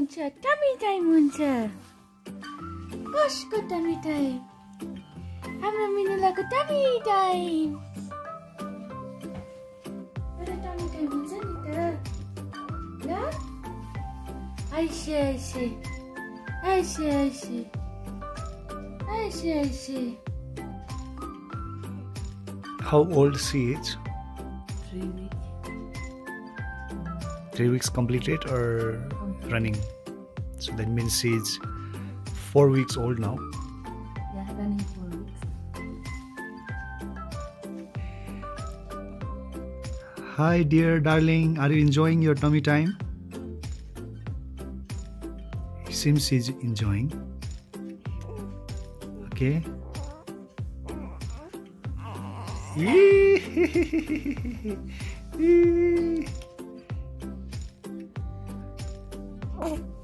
हुन्छ tummy time हुन्छ कसको टमी टाइम हाम्रो मिनुलाको टमी टाइम एउटा टमी टाइम हुन्छ नि त ल आइसे आइसे आइसे आइसे आइसे आइसे How old she is? Three weeks. Three weeks completed or running? So that means she's four weeks old now. Yeah, running four weeks. Hi, dear darling. Are you enjoying your tummy time? It seems she's enjoying. Okay. Yee. Oh.